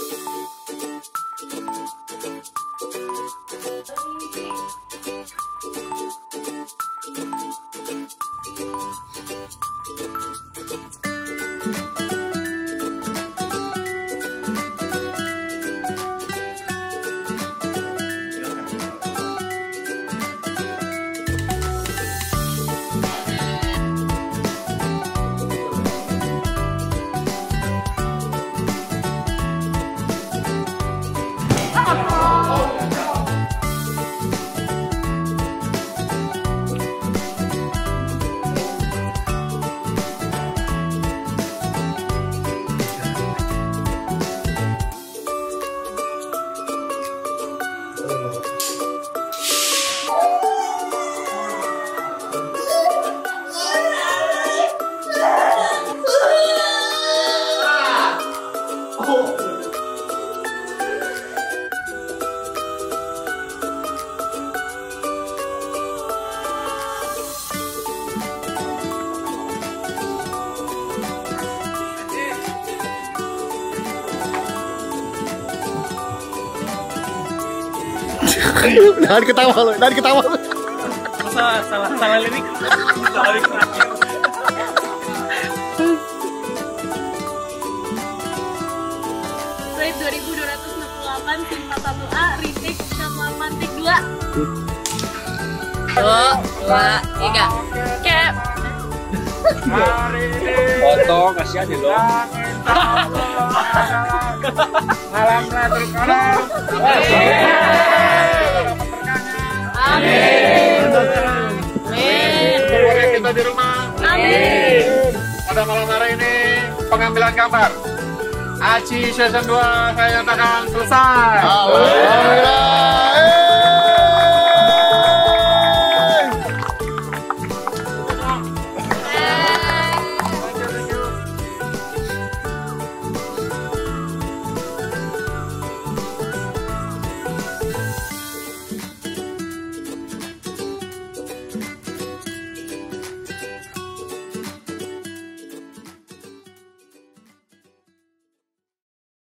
Thank you. Jangan ketawa lo, jangan ketawa lo. salah salah salah lirik? Salah lirik terakhir. Slide 2268 tim 41A retake shot 8 take 2 Dua, dua, tiga. Cap. Foto kasihan ya lo Ratul. Di rumah. Amin Pada malam hari ini pengambilan gambar. Aci season 2 saya nyatakan selesai.